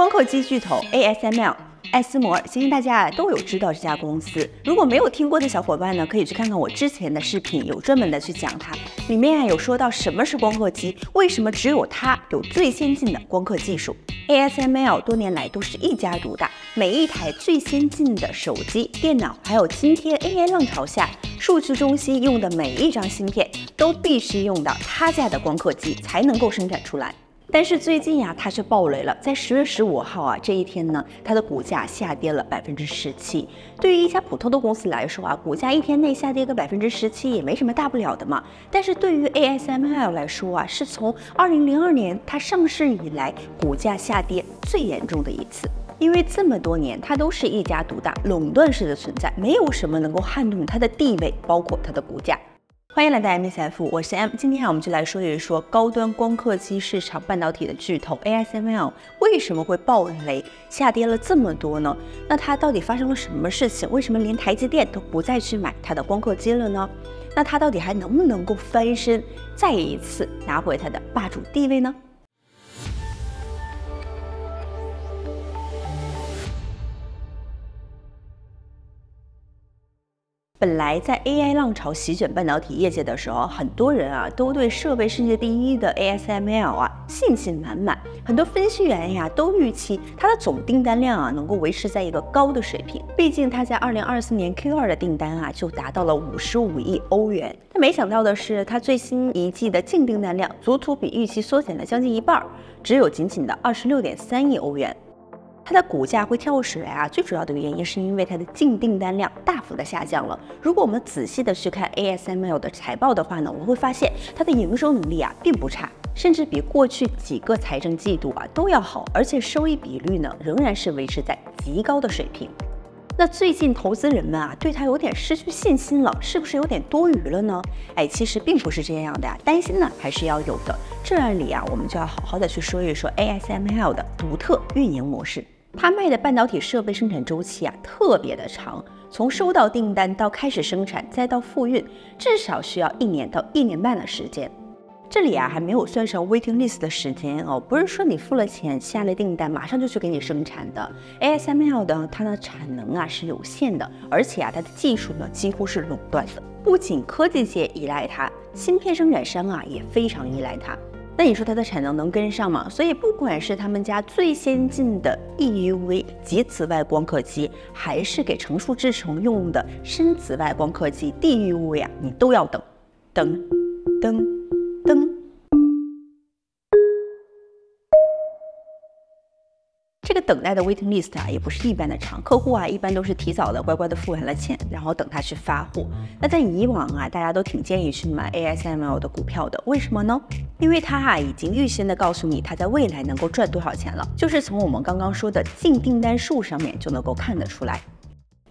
光刻机巨头 ASML 艾斯摩尔，相信大家都有知道这家公司。如果没有听过的小伙伴呢，可以去看看我之前的视频，有专门的去讲它。里面啊有说到什么是光刻机，为什么只有它有最先进的光刻技术。ASML 多年来都是一家独大，每一台最先进的手机、电脑，还有今天 AI 浪潮下数据中心用的每一张芯片，都必须用到他家的光刻机才能够生产出来。但是最近呀，它却爆雷了。在十月十五号啊这一天呢，它的股价下跌了百分之十七。对于一家普通的公司来说啊，股价一天内下跌个百分之十七也没什么大不了的嘛。但是对于 ASML 来说啊，是从二零零二年它上市以来股价下跌最严重的一次。因为这么多年它都是一家独大、垄断式的存在，没有什么能够撼动它的地位，包括它的股价。欢迎来到 M C F，我是 M。今天啊，我们就来说一说高端光刻机市场半导体的巨头 ASML 为什么会爆雷，下跌了这么多呢？那它到底发生了什么事情？为什么连台积电都不再去买它的光刻机了呢？那它到底还能不能够翻身，再一次拿回它的霸主地位呢？本来在 AI 浪潮席卷半导体业界的时候，很多人啊都对设备世界第一的 ASML 啊信心满满。很多分析员呀都预期它的总订单量啊能够维持在一个高的水平。毕竟它在2024年 Q2 的订单啊就达到了55亿欧元。但没想到的是，它最新一季的净订单量足足比预期缩减了将近一半，只有仅仅的26.3亿欧元。它的股价会跳水啊，最主要的原因是因为它的净订单量大幅的下降了。如果我们仔细的去看 ASML 的财报的话呢，我们会发现它的营收能力啊并不差，甚至比过去几个财政季度啊都要好，而且收益比率呢仍然是维持在极高的水平。那最近投资人们啊对它有点失去信心了，是不是有点多余了呢？哎，其实并不是这样的呀，担心呢还是要有的。这里啊，我们就要好好的去说一说 ASML 的独特运营模式。他卖的半导体设备生产周期啊特别的长，从收到订单到开始生产再到复运，至少需要一年到一年半的时间。这里啊还没有算上 waiting list 的时间哦，不是说你付了钱下了订单马上就去给你生产的。ASML 的它的产能啊是有限的，而且啊它的技术呢几乎是垄断的。不仅科技界依赖它，芯片生产商啊也非常依赖它。那你说它的产能能跟上吗？所以不管是他们家最先进的 EUV 极紫外光刻机，还是给成熟制程用的深紫外光刻机 DUV 呀，你都要，等，等，等。这个等待的 waiting list 啊，也不是一般的长。客户啊，一般都是提早的乖乖的付完了钱，然后等他去发货。那在以往啊，大家都挺建议去买 ASML 的股票的，为什么呢？因为它啊，已经预先的告诉你，它在未来能够赚多少钱了，就是从我们刚刚说的净订单数上面就能够看得出来。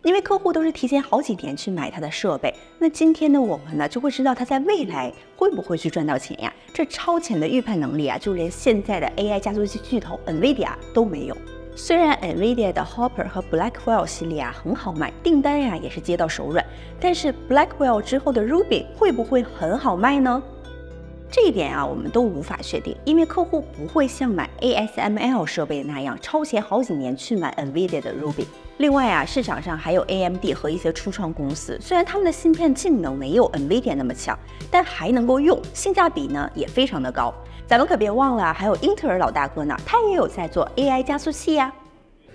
因为客户都是提前好几年去买它的设备，那今天的我们呢，就会知道它在未来会不会去赚到钱呀？这超前的预判能力啊，就连现在的 AI 加速器巨头 NVIDIA 都没有。虽然 NVIDIA 的 Hopper 和 Blackwell 系列啊很好卖，订单呀也是接到手软，但是 Blackwell 之后的 Ruby 会不会很好卖呢？这一点啊，我们都无法确定，因为客户不会像买 ASML 设备那样超前好几年去买 NVIDIA 的 Ruby。另外啊，市场上还有 AMD 和一些初创公司，虽然他们的芯片性能没有 NVIDIA 那么强，但还能够用，性价比呢也非常的高。咱们可别忘了，还有英特尔老大哥呢，他也有在做 AI 加速器呀。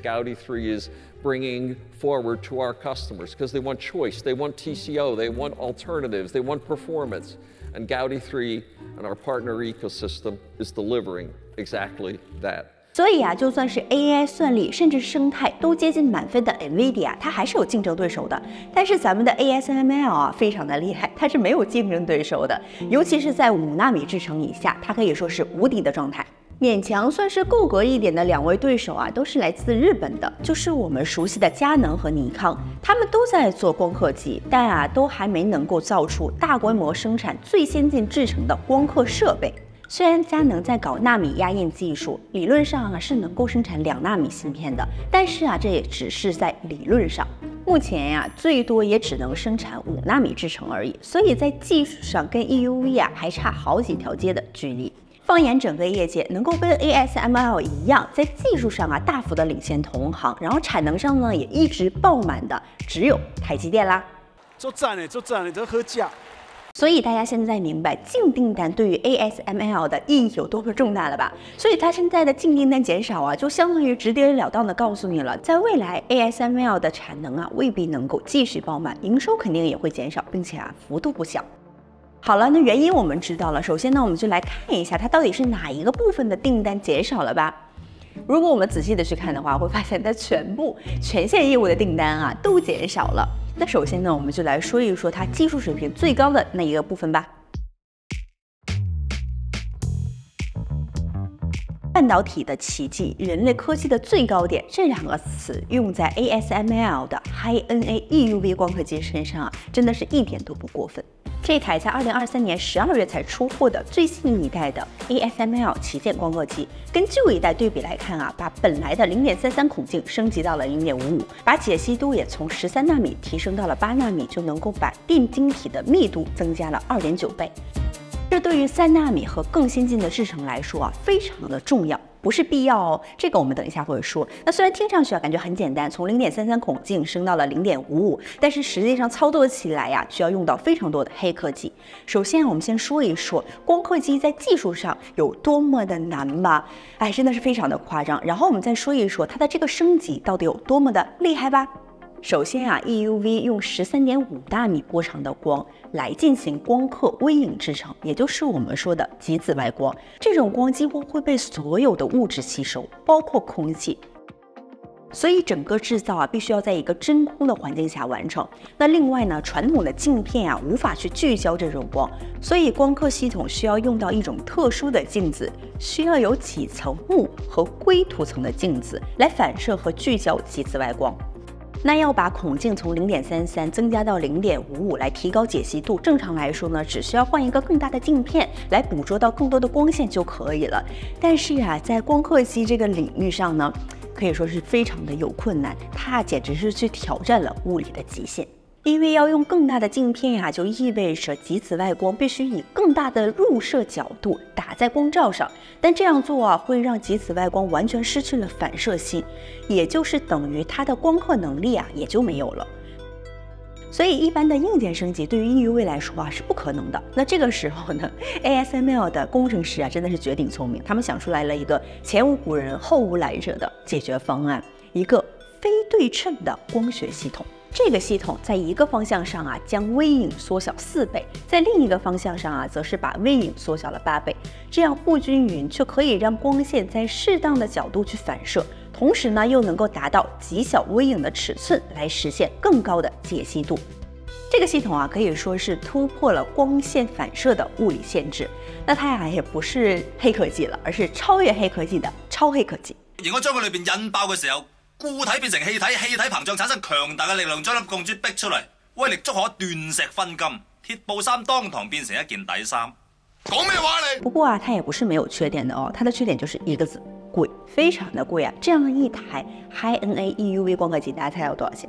Gaudi 3 is bringing forward to our customers because they want choice, they want TCO, they want alternatives, they want performance. And Gaudi 3 and our partner ecosystem is delivering exactly that. 所以啊，就算是 AI 算力甚至生态都接近满分的 NVIDIA，它还是有竞争对手的。但是咱们的 ASML 啊，非常的厉害，它是没有竞争对手的。尤其是在五纳米制程以下，它可以说是无敌的状态。勉强算是够格一点的两位对手啊，都是来自日本的，就是我们熟悉的佳能和尼康，他们都在做光刻机，但啊，都还没能够造出大规模生产最先进制程的光刻设备。虽然佳能在搞纳米压印技术，理论上啊是能够生产两纳米芯片的，但是啊这也只是在理论上，目前呀最多也只能生产五纳米制程而已，所以在技术上跟 EUV 啊还差好几条街的距离。放眼整个业界，能够跟 ASML 一样，在技术上啊大幅的领先同行，然后产能上呢也一直爆满的，只有台积电啦。做赞呢，做赞呢，这喝价。所以大家现在明白净订单对于 ASML 的意义有多么重大了吧？所以它现在的净订单减少啊，就相当于直截了当的告诉你了，在未来 ASML 的产能啊未必能够继续爆满，营收肯定也会减少，并且啊幅度不小。好了，那原因我们知道了，首先呢，我们就来看一下它到底是哪一个部分的订单减少了吧。如果我们仔细的去看的话，会发现它全部全线业务的订单啊都减少了。那首先呢，我们就来说一说它技术水平最高的那一个部分吧。半导体的奇迹，人类科技的最高点，这两个词用在 ASML 的 HiNA EUV 光刻机身上啊，真的是一点都不过分。这台在二零二三年十二月才出货的最新一代的 ASML 旗舰光刻机，跟旧一代对比来看啊，把本来的零点三三孔径升级到了零点五五，把解析度也从十三纳米提升到了八纳米，就能够把电晶体的密度增加了二点九倍。这对于三纳米和更先进的制程来说啊，非常的重要。不是必要哦，这个我们等一下会说。那虽然听上去啊感觉很简单，从零点三三孔径升到了零点五五，但是实际上操作起来呀，需要用到非常多的黑科技。首先，我们先说一说光刻机在技术上有多么的难吧，哎，真的是非常的夸张。然后我们再说一说它的这个升级到底有多么的厉害吧。首先啊，EUV 用十三点五纳米波长的光来进行光刻微影制成，也就是我们说的极紫外光。这种光几乎会被所有的物质吸收，包括空气。所以整个制造啊，必须要在一个真空的环境下完成。那另外呢，传统的镜片啊，无法去聚焦这种光，所以光刻系统需要用到一种特殊的镜子，需要有几层雾和硅涂层的镜子来反射和聚焦极紫外光。那要把孔径从零点三三增加到零点五五来提高解析度，正常来说呢，只需要换一个更大的镜片来捕捉到更多的光线就可以了。但是呀，在光刻机这个领域上呢，可以说是非常的有困难，它简直是去挑战了物理的极限。因为要用更大的镜片呀，就意味着极紫外光必须以更大的入射角度打在光罩上，但这样做啊，会让极紫外光完全失去了反射性，也就是等于它的光刻能力啊也就没有了。所以一般的硬件升级对于 EUV 来说啊是不可能的。那这个时候呢，ASML 的工程师啊真的是绝顶聪明，他们想出来了一个前无古人后无来者的解决方案，一个非对称的光学系统。这个系统在一个方向上啊，将微影缩小四倍，在另一个方向上啊，则是把微影缩小了八倍。这样不均匀，却可以让光线在适当的角度去反射，同时呢，又能够达到极小微影的尺寸，来实现更高的解析度。这个系统啊，可以说是突破了光线反射的物理限制。那它呀，也不是黑科技了，而是超越黑科技的超黑科技。而我将佢里边引爆嘅时候。固体变成气体，气体膨胀产生强大嘅力量，将粒钢珠逼出嚟，威力足可断石分金。铁布衫当堂变成一件底衫。讲咩话你？不过啊，它也不是没有缺点的哦。它的缺点就是一个字，贵，非常的贵啊。这样一台 High NA EUV 光刻机，大家猜要多少钱？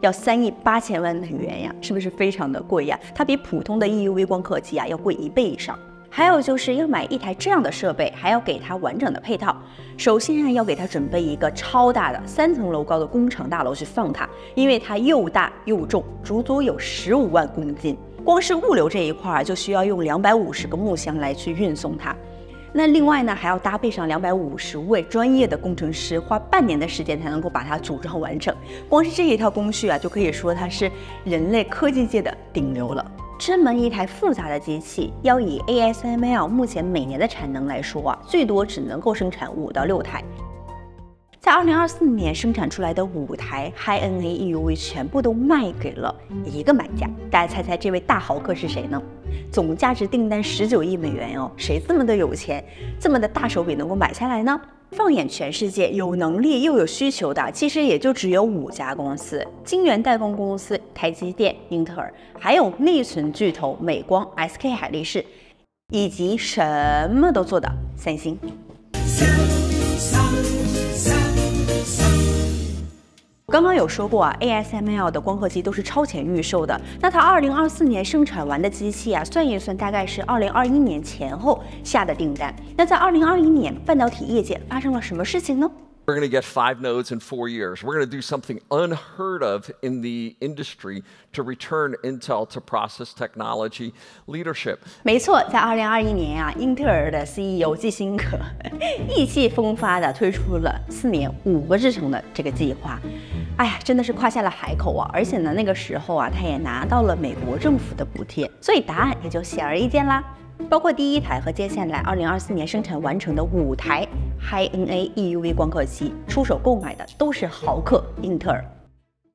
要三亿八千万美元呀，是不是非常的贵呀？它比普通的 EUV 光刻机啊要贵一倍以上。还有就是要买一台这样的设备，还要给它完整的配套。首先啊，要给它准备一个超大的三层楼高的工厂大楼去放它，因为它又大又重，足足有十五万公斤。光是物流这一块儿就需要用两百五十个木箱来去运送它。那另外呢，还要搭配上两百五十位专业的工程师，花半年的时间才能够把它组装完成。光是这一套工序啊，就可以说它是人类科技界的顶流了。这么一台复杂的机器，要以 ASML 目前每年的产能来说啊，最多只能够生产五到六台。在二零二四年生产出来的五台 High NA EUV 全部都卖给了一个买家，大家猜猜这位大豪客是谁呢？总价值订单十九亿美元哦，谁这么的有钱，这么的大手笔能够买下来呢？放眼全世界，有能力又有需求的，其实也就只有五家公司：晶圆代工公司台积电、英特尔，还有内存巨头美光、SK 海力士，以及什么都做的三星。刚刚有说过啊，ASML 的光刻机都是超前预售的。那它二零二四年生产完的机器啊，算一算，大概是二零二一年前后下的订单。那在二零二一年，半导体业界发生了什么事情呢？We're going to get five nodes in four years. We're going to do something unheard of in the industry to return Intel to process technology leadership. 没错，在二零二一年啊，英特尔的 CEO 基辛格意气风发的推出了四年五个制程的这个计划。哎呀，真的是夸下了海口啊！而且呢，那个时候啊，他也拿到了美国政府的补贴，所以答案也就显而易见啦。包括第一台和接下来二零二四年生产完成的五台 High NA EUV 光刻机，出手购买的都是豪客英特尔。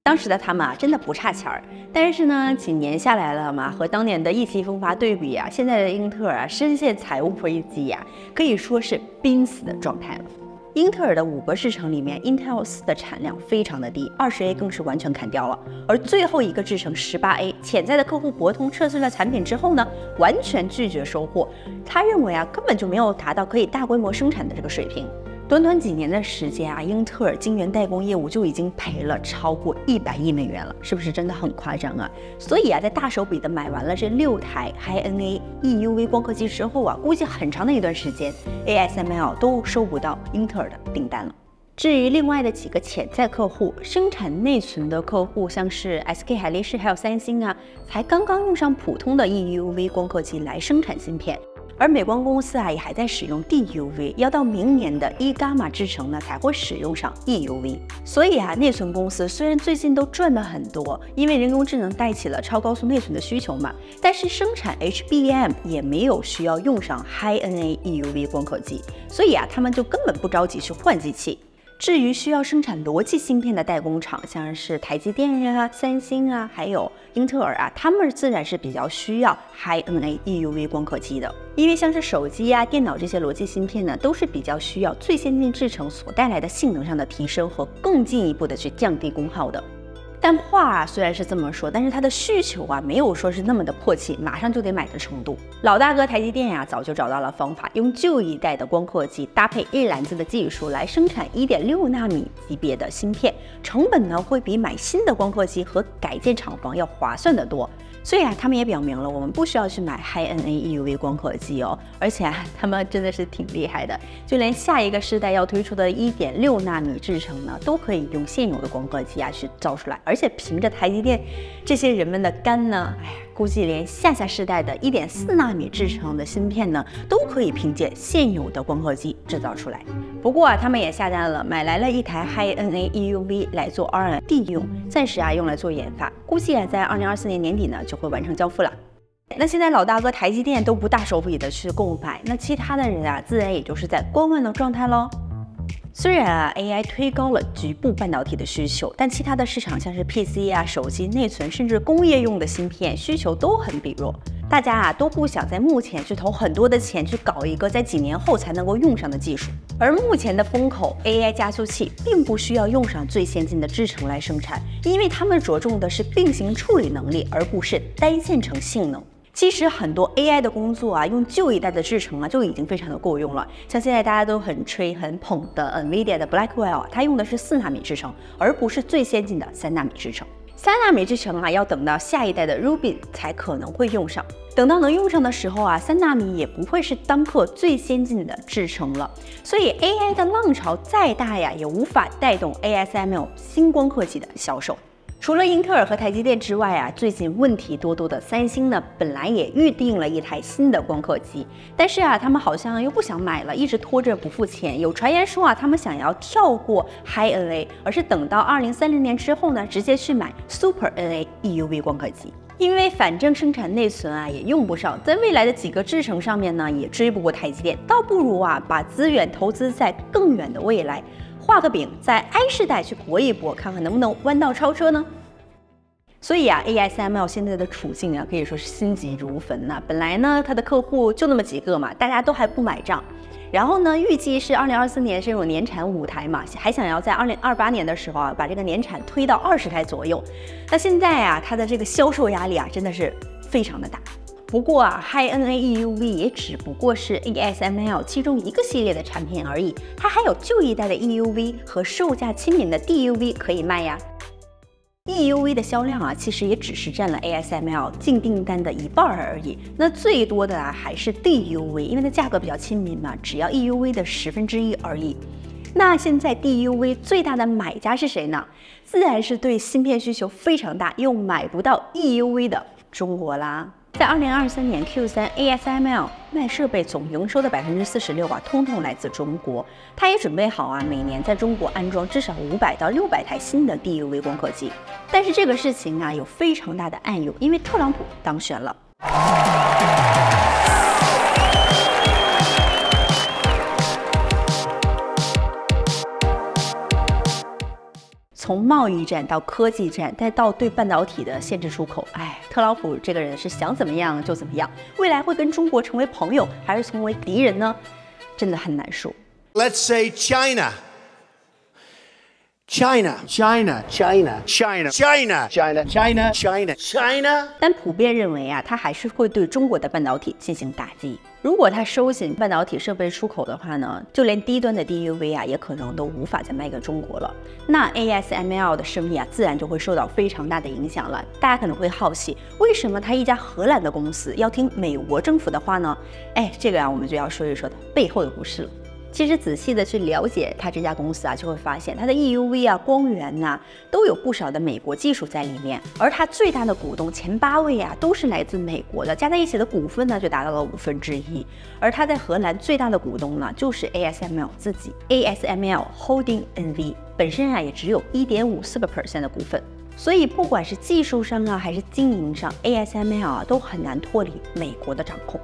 当时的他们啊，真的不差钱儿。但是呢，几年下来了嘛，和当年的意气风发对比啊，现在的英特尔啊，深陷财务危机呀，可以说是濒死的状态了。英特尔的五个制程里面，Intel 四的产量非常的低，二十 A 更是完全砍掉了。而最后一个制程十八 A，潜在的客户博通测试了产品之后呢，完全拒绝收货。他认为啊，根本就没有达到可以大规模生产的这个水平。短短几年的时间啊，英特尔晶圆代工业务就已经赔了超过一百亿美元了，是不是真的很夸张啊？所以啊，在大手笔的买完了这六台 High NA EUV 光刻机之后啊，估计很长的一段时间，ASML 都收不到英特尔的订单了。至于另外的几个潜在客户，生产内存的客户，像是 SK 海力士还有三星啊，才刚刚用上普通的 EUV 光刻机来生产芯片。而美光公司啊，也还在使用 DUV，要到明年的 E 伽马制程呢，才会使用上 EUV。所以啊，内存公司虽然最近都赚了很多，因为人工智能带起了超高速内存的需求嘛，但是生产 HBM 也没有需要用上 High NA EUV 光刻机，所以啊，他们就根本不着急去换机器。至于需要生产逻辑芯片的代工厂，像是台积电呀、三星啊，还有英特尔啊，他们自然是比较需要 High NA EUV 光刻机的。因为像是手机呀、电脑这些逻辑芯片呢，都是比较需要最先进制程所带来的性能上的提升和更进一步的去降低功耗的。但话虽然是这么说，但是他的需求啊，没有说是那么的迫切，马上就得买的程度。老大哥台积电呀，早就找到了方法，用旧一代的光刻机搭配日篮子的技术来生产一点六纳米级别的芯片，成本呢会比买新的光刻机和改建厂房要划算得多。所以啊，他们也表明了，我们不需要去买 High NA EUV 光刻机哦，而且啊，他们真的是挺厉害的，就连下一个世代要推出的1.6纳米制程呢，都可以用现有的光刻机啊去造出来，而且凭着台积电这些人们的肝呢，哎呀。估计连下下世代的一点四纳米制成的芯片呢，都可以凭借现有的光刻机制造出来。不过啊，他们也下单了，买来了一台 High NA EUV 来做 R&D 用，暂时啊用来做研发。估计啊在二零二四年年底呢就会完成交付了。那现在老大哥台积电都不大手笔的去购买，那其他的人啊自然也就是在观望的状态喽。虽然啊，AI 推高了局部半导体的需求，但其他的市场像是 PC 啊、手机内存，甚至工业用的芯片需求都很比弱。大家啊都不想在目前去投很多的钱去搞一个在几年后才能够用上的技术。而目前的风口 AI 加速器并不需要用上最先进的制程来生产，因为他们着重的是并行处理能力，而不是单线程性能。其实很多 AI 的工作啊，用旧一代的制程啊就已经非常的够用了。像现在大家都很吹很捧的 NVIDIA 的 Blackwell 啊，它用的是四纳米制程，而不是最先进的三纳米制程。三纳米制程啊，要等到下一代的 Rubin 才可能会用上。等到能用上的时候啊，三纳米也不会是当刻最先进的制程了。所以 AI 的浪潮再大呀，也无法带动 ASML 星光科技的销售。除了英特尔和台积电之外啊，最近问题多多的三星呢，本来也预定了一台新的光刻机，但是啊，他们好像又不想买了，一直拖着不付钱。有传言说啊，他们想要跳过 High NA，而是等到二零三零年之后呢，直接去买 Super NA EUV 光刻机。因为反正生产内存啊也用不上，在未来的几个制程上面呢，也追不过台积电，倒不如啊把资源投资在更远的未来。画个饼，在 I 世代去搏一搏，看看能不能弯道超车呢？所以啊，ASML 现在的处境啊，可以说是心急如焚呐。本来呢，它的客户就那么几个嘛，大家都还不买账。然后呢，预计是二零二四年是有年产五台嘛，还想要在二零二八年的时候啊，把这个年产推到二十台左右。那现在啊，它的这个销售压力啊，真的是非常的大。不过啊，Hi N A E U V 也只不过是 ASML 其中一个系列的产品而已，它还有旧一代的 EUV 和售价亲民的 DUV 可以卖呀。EUV 的销量啊，其实也只是占了 ASML 净订单的一半而已。那最多的啊，还是 DUV，因为它价格比较亲民嘛，只要 EUV 的十分之一而已。那现在 DUV 最大的买家是谁呢？自然是对芯片需求非常大又买不到 EUV 的中国啦。在二零二三年 Q 三，ASML 卖设备总营收的百分之四十六啊，通通来自中国。他也准备好啊，每年在中国安装至少五百到六百台新的 DUV 光刻机。但是这个事情啊，有非常大的暗涌，因为特朗普当选了。从贸易战到科技战，再到对半导体的限制出口，哎，特朗普这个人是想怎么样就怎么样。未来会跟中国成为朋友，还是成为敌人呢？真的很难说。Let's say China. China. China, China, China. China. China, China. China. China. 但普遍认为啊，它还是会对中国的半导体进行打击。如果它收紧半导体设备出口的话呢，就连低端的 DUV 啊，也可能都无法再卖给中国了。那 ASML 的生意啊，自然就会受到非常大的影响了。大家可能会好奇，为什么它一家荷兰的公司要听美国政府的话呢？哎，这个啊，我们就要说一说它背后的故事了。其实仔细的去了解它这家公司啊，就会发现它的 EUV 啊、光源呐、都有不少的美国技术在里面。而它最大的股东前八位啊，都是来自美国的，加在一起的股份呢，就达到了五分之一。而它在荷兰最大的股东呢，就是 ASML 自己，ASML Holding NV 本身啊，也只有一点五四个 percent 的股份。所以不管是技术上啊，还是经营上，ASML 啊，都很难脱离美国的掌控。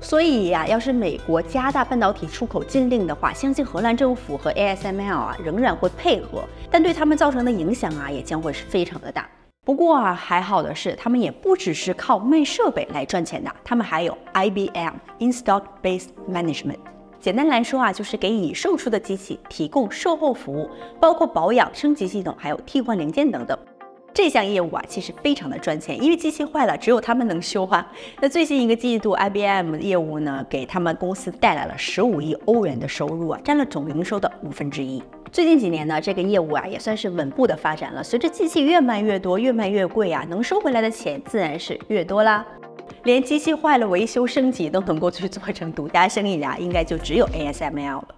所以呀、要是美国加大半导体出口禁令的话，相信荷兰政府和 ASML 啊仍然会配合，但对他们造成的影响啊也将会是非常的大。不过啊，还好的是，他们也不只是靠卖设备来赚钱的，他们还有 IBM Installed Base Management。简单来说啊，就是给已售出的机器提供售后服务，包括保养、升级系统，还有替换零件等等。这项业务啊，其实非常的赚钱，因为机器坏了，只有他们能修啊。那最新一个季度，IBM 的业务呢，给他们公司带来了十五亿欧元的收入啊，占了总营收的五分之一。最近几年呢，这个业务啊也算是稳步的发展了。随着机器越卖越多，越卖越贵啊，能收回来的钱自然是越多啦。连机器坏了维修升级都能够去做成独家生意啊，应该就只有 ASML 了。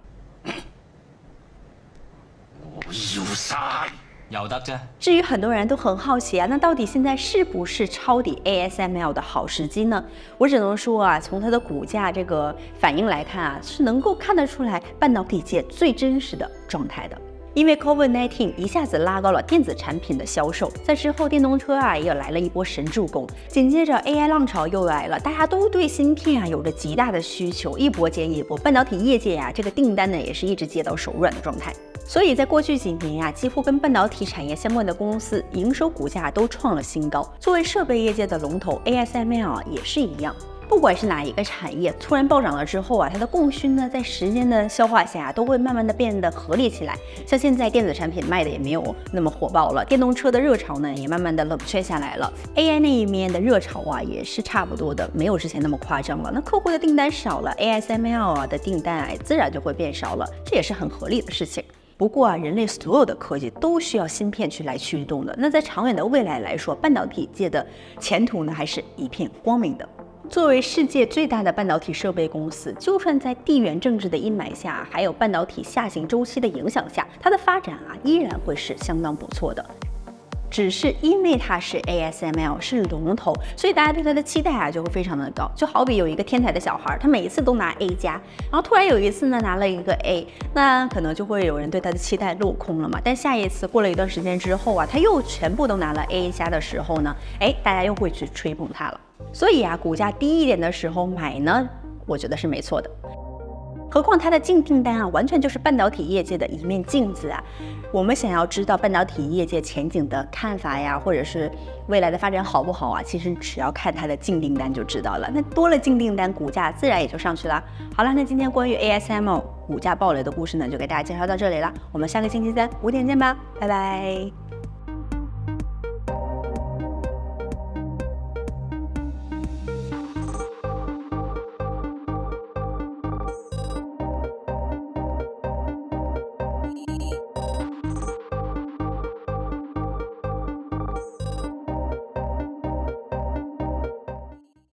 有得啫。至于很多人都很好奇啊，那到底现在是不是抄底 ASML 的好时机呢？我只能说啊，从它的股价这个反应来看啊，是能够看得出来半导体界最真实的状态的。因为 COVID-19 一下子拉高了电子产品的销售，在之后电动车啊也来了一波神助攻，紧接着 AI 浪潮又来了，大家都对芯片啊有着极大的需求，一波接一波，半导体业界啊这个订单呢也是一直接到手软的状态。所以在过去几年呀、几乎跟半导体产业相关的公司营收股价都创了新高。作为设备业界的龙头，ASML 也是一样。不管是哪一个产业突然暴涨了之后啊，它的供需呢，在时间的消化下，都会慢慢的变得合理起来。像现在电子产品卖的也没有那么火爆了，电动车的热潮呢，也慢慢的冷却下来了。AI 那一面的热潮啊，也是差不多的，没有之前那么夸张了。那客户的订单少了，ASML 啊的订单啊，自然就会变少了，这也是很合理的事情。不过啊，人类所有的科技都需要芯片去来驱动的。那在长远的未来来说，半导体界的前途呢，还是一片光明的。作为世界最大的半导体设备公司，就算在地缘政治的阴霾下，还有半导体下行周期的影响下，它的发展啊，依然会是相当不错的。只是因为它是 ASML 是龙头，所以大家对它的期待啊就会非常的高。就好比有一个天才的小孩，他每一次都拿 A 加，然后突然有一次呢拿了一个 A，那可能就会有人对他的期待落空了嘛。但下一次过了一段时间之后啊，他又全部都拿了 A 加的时候呢，哎，大家又会去吹捧他了。所以啊，股价低一点的时候买呢，我觉得是没错的。何况它的净订单啊，完全就是半导体业界的一面镜子啊。我们想要知道半导体业界前景的看法呀，或者是未来的发展好不好啊，其实只要看它的净订单就知道了。那多了净订单，股价自然也就上去了。好了，那今天关于 ASML 股价暴雷的故事呢，就给大家介绍到这里了。我们下个星期三五点见吧，拜拜。